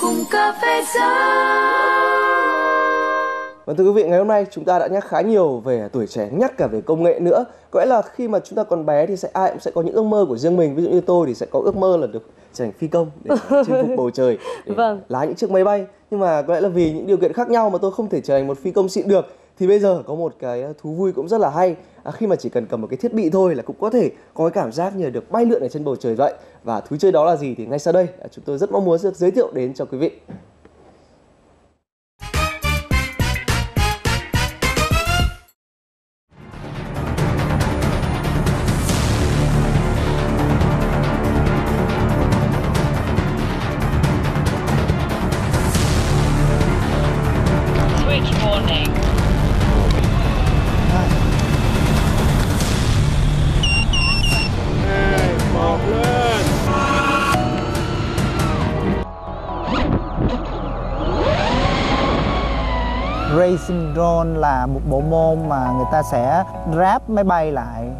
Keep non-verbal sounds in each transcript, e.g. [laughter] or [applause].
cùng cà phê Vâng thưa quý vị, ngày hôm nay chúng ta đã nhắc khá nhiều về tuổi trẻ, nhắc cả về công nghệ nữa. Có lẽ là khi mà chúng ta còn bé thì sẽ ai cũng sẽ có những ước mơ của riêng mình. Ví dụ như tôi thì sẽ có ước mơ là được trở thành phi công để [laughs] chinh phục bầu trời, để Vâng. lái những chiếc máy bay. Nhưng mà có lẽ là vì những điều kiện khác nhau mà tôi không thể trở thành một phi công xịn được. Thì bây giờ có một cái ờ, thú vui cũng rất là hay à, khi mà chỉ cần cầm một cái thiết bị thôi là cũng có thể có cái cảm giác như là được bay lượn ở trên bầu trời vậy. Và thú chơi đó là gì thì ngay sau đây à, chúng tôi rất mong muốn được giới thiệu đến cho quý vị. Racing drone là một bộ môn mà người ta sẽ ráp máy bay lại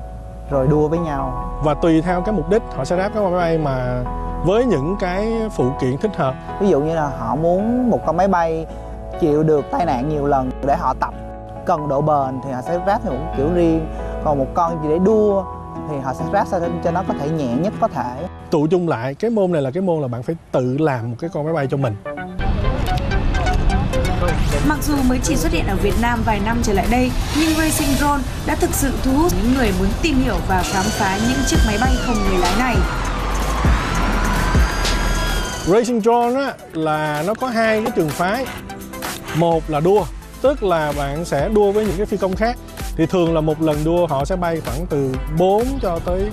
rồi đua với nhau. và tùy theo cái mục đích họ sẽ ráp cái máy bay mà với những cái phụ kiện thích hợp Ví dụ như là họ muốn một con máy bay chịu được tai nạn nhiều lần để họ tập cần độ bền thì họ sẽ ráp theo một kiểu riêng. Còn một con gì để đua thì họ sẽ ráp sao cho nó có thể nhẹ nhất có thể. tụ chung lại cái môn này là cái môn là bạn phải tự làm một cái con máy bay cho mình Mặc dù mới chỉ xuất hiện ở Việt Nam vài năm trở lại đây, nhưng Racing Drone đã thực sự thu hút những người muốn tìm hiểu và khám phá những chiếc máy bay không người lái này. racing drone á, là nó có hai cái trường phái. Một là đua tức là bạn sẽ đua với những cái phi công khác. Thì thường là một lần đua họ sẽ bay khoảng từ 4 cho tới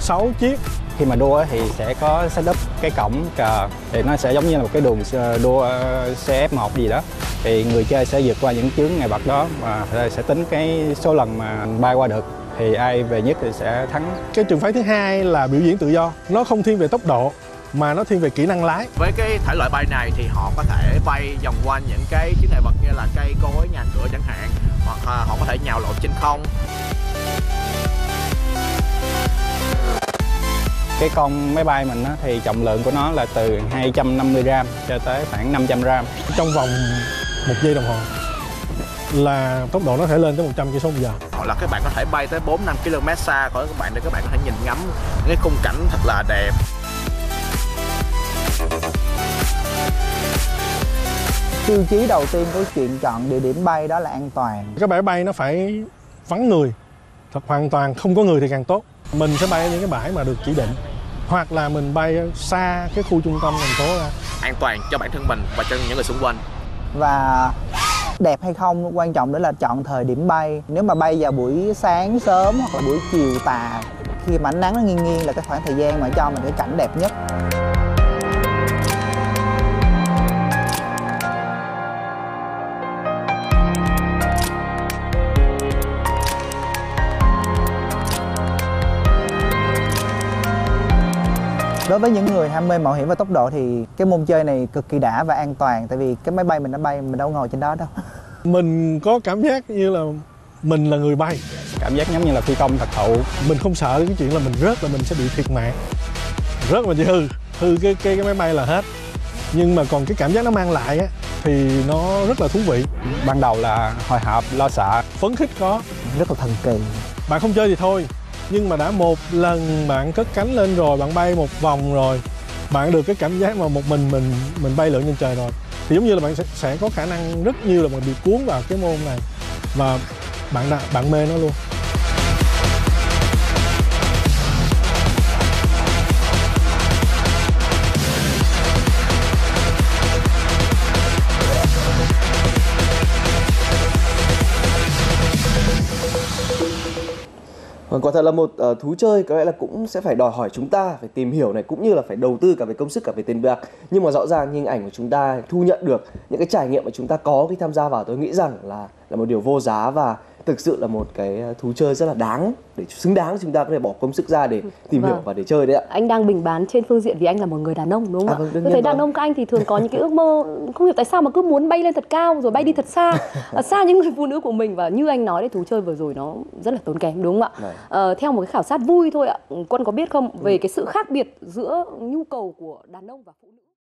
6 chiếc khi mà đua thì sẽ có setup cái cổng cờ thì nó sẽ giống như là một cái đường ờ, đua ờ, CF1 gì đó. Thì người chơi sẽ vượt qua những chướng ngại vật đó và sẽ tính cái số lần mà bay qua được. Thì ai về nhất thì sẽ thắng. Cái trường phái thứ hai là biểu diễn tự do. Nó không thiên về tốc độ mà nó thiên về kỹ năng lái. Với cái thể loại bay này thì họ có thể bay vòng quanh những cái chướng ngại vật như là cây cối nhà cửa chẳng hạn hoặc họ có thể nhào lộn trên không cái con máy bay mình á, thì trọng lượng của nó là từ 250 gram cho tới khoảng 500 gram. Trong vòng một giây đồng hồ là tốc độ nó thể lên tới 100 km h hoặc là các bạn có thể bay tới 4 5 km xa khỏi các bạn để các bạn có thể nhìn ngắm những cái khung cảnh thật là đẹp. Tiêu chí đầu tiên của chuyện chọn địa điểm bay đó là an toàn. cái bãi bay nó phải vắng người thật hoàn toàn không có người thì càng tốt. Mình sẽ bay ở những cái bãi mà được chỉ định hoặc là mình bay xa cái khu trung tâm thành phố ra. An toàn cho bản thân mình và cho những người xung quanh. Và đẹp hay không quan trọng đó là chọn thời điểm bay. Nếu mà bay vào buổi sáng sớm hoặc là buổi chiều tà khi mà ánh nắng nó nghiêng nghiêng là cái khoảng thời gian mà cho mình cái cảnh đẹp nhất đối với những người ham mê mạo hiểm và tốc độ thì cái môn chơi này cực kỳ đã và an toàn tại vì cái máy bay mình đã bay mình đâu ngồi trên đó đâu. [laughs] Mình có cảm giác như là mình là người bay. Cảm giác giống như là phi công thật thụ. Mình không sợ cái chuyện là mình rớt là mình sẽ bị thiệt mạng. Rớt mà chỉ hư hư cái cái cái máy bay là hết. Nhưng mà còn cái cảm giác nó mang lại á thì nó rất là thú vị. Ban đầu là hồi hộp lo sợ. Phấn khích có. Rất là thần kỳ. Bạn không chơi thì thôi nhưng mà đã một lần bạn cất cánh lên rồi bạn bay một vòng rồi bạn được cái cảm giác mà một mình mình mình bay lượn trên trời rồi. Thì giống như là bạn sẽ, sẽ có khả năng rất nhiều là mình bị cuốn vào cái môn này và bạn đã, bạn mê nó luôn. Vâng, quả thật là một uh, thú chơi có lẽ là cũng sẽ phải đòi hỏi chúng ta phải tìm hiểu này cũng như là phải đầu tư cả về công sức cả về tiền bạc. Nhưng mà rõ ràng hình ảnh của chúng ta thu nhận được những cái trải nghiệm mà chúng ta có khi tham gia vào tôi nghĩ rằng là là một điều vô giá và thực sự là một cái ờ, thú chơi rất là đáng để xứng đáng chúng ta có thể bỏ công sức ra để tìm hiểu Vâng. và để chơi đấy ạ. anh đang bình bán trên phương diện vì anh là một người đàn ông đúng không À, ạ? vâng, đương Tôi thấy đàn rồi. ông các anh thì thường có những cái ước mơ không hiểu tại sao mà cứ muốn bay lên thật cao rồi bay đi thật xa, à, xa những người phụ nữ của mình và như anh nói đấy thú chơi vừa rồi nó rất là tốn kém đúng không ạ? Vâng. Ờ, theo một cái khảo sát vui thôi ạ, quân có biết không về cái sự khác biệt giữa nhu cầu của đàn ông và phụ nữ?